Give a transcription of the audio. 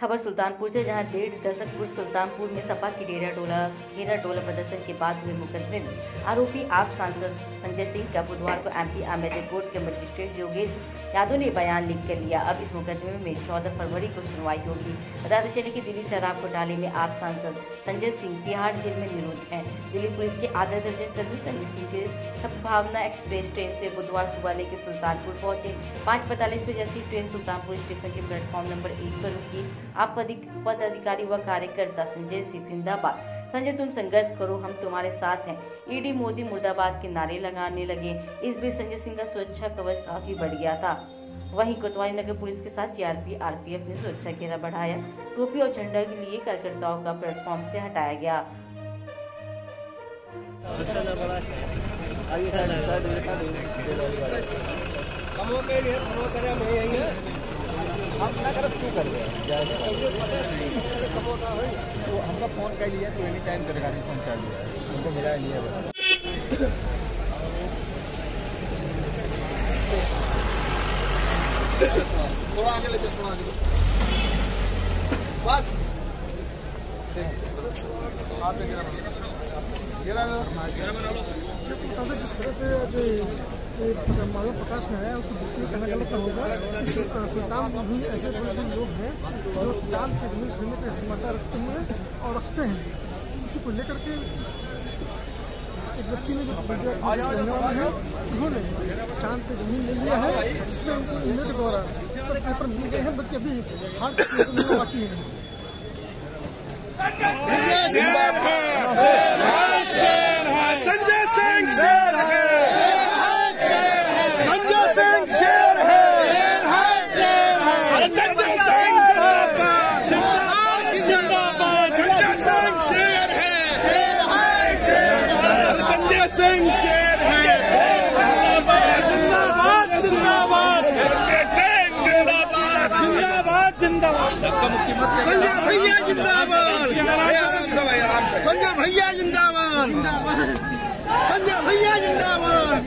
खबर सुल्तानपुर से, जहाँ डेढ़ दशक पूर्व सुल्तानपुर में सपा की डेरा टोला, घेरा टोला प्रदर्शन के बाद हुए मुकदमे में आरोपी आप सांसद संजय सिंह का बुधवार को एमपी आमेर कोर्ट के मजिस्ट्रेट योगेश यादव ने बयान लिख कर लिया। अब इस मुकदमे में चौदह फरवरी को सुनवाई होगी। बताते चले कि दिल्ली शराब घोटाले में आप सांसद संजय सिंह तिहाड़ जेल में निरुद्ध हैं। दिल्ली पुलिस के आधा दर्जन कर्मी संजय सिंह के सद्भावना एक्सप्रेस ट्रेन से बुधवार सुबह लेकर सुल्तानपुर पहुँचे। पाँच पैंतालीस बजे जैसी ट्रेन सुल्तानपुर स्टेशन के प्लेटफॉर्म नंबर एक पर रुकी। आप पद अधिकारी व कार्यकर्ता संजय सिंह जिंदाबाद। संजय, तुम संघर्ष करो, हम तुम्हारे साथ हैं। ईडी मोदी मुर्दाबाद के नारे लगाने लगे। इस बीच संजय सिंह का सुरक्षा कवच काफ़ी बढ़ गया था। वहीं कोतवाली नगर पुलिस के साथ जीआरपी आरपीएफ ने सुरक्षा घेरा बढ़ाया। टोपी और झंडा के लिए कार्यकर्ताओं का प्लेटफॉर्म से हटाया गया। अपना तरफ़ क्यों कर रहे तो हमका फ़ोन कर लिया तो एनी टाइम तेरे गाड़ी पहुँचा दिया हमको मिला नहीं है थोड़ा आगे लेके थोड़ा आगे। बस। जिस तरह से जो माधव प्रकाश में है उसको बिल्कुल कहना गलत होगा। सुल्तान भी ऐसे लोग हैं जो चाँद के ज़मीन खरीदने की क्षमता रखते हैं और रखते हैं। इसी को लेकर के एक व्यक्ति ने जो रहने वाला उन्होंने चाँद पे ज़मीन ले लिया है, जिसमें उनको ईमेल के द्वारा पेपर मिल गए हैं, बल्कि अभी हार्ड बाकी है संजय सिंह शेर है संजय सिंह शेर है अरे संजय सिंह जिंदाबाद जिंदाबाद संजय सिंह शेर है अरे संजय सिंह शेर है। जिंदाबाद जिंदाबाद जिंदाबाद। जिंदाबाद संजय भैया जिंदाबाद। संजय भैया जिंदाबाद। संजय भैया जिंदाबाद।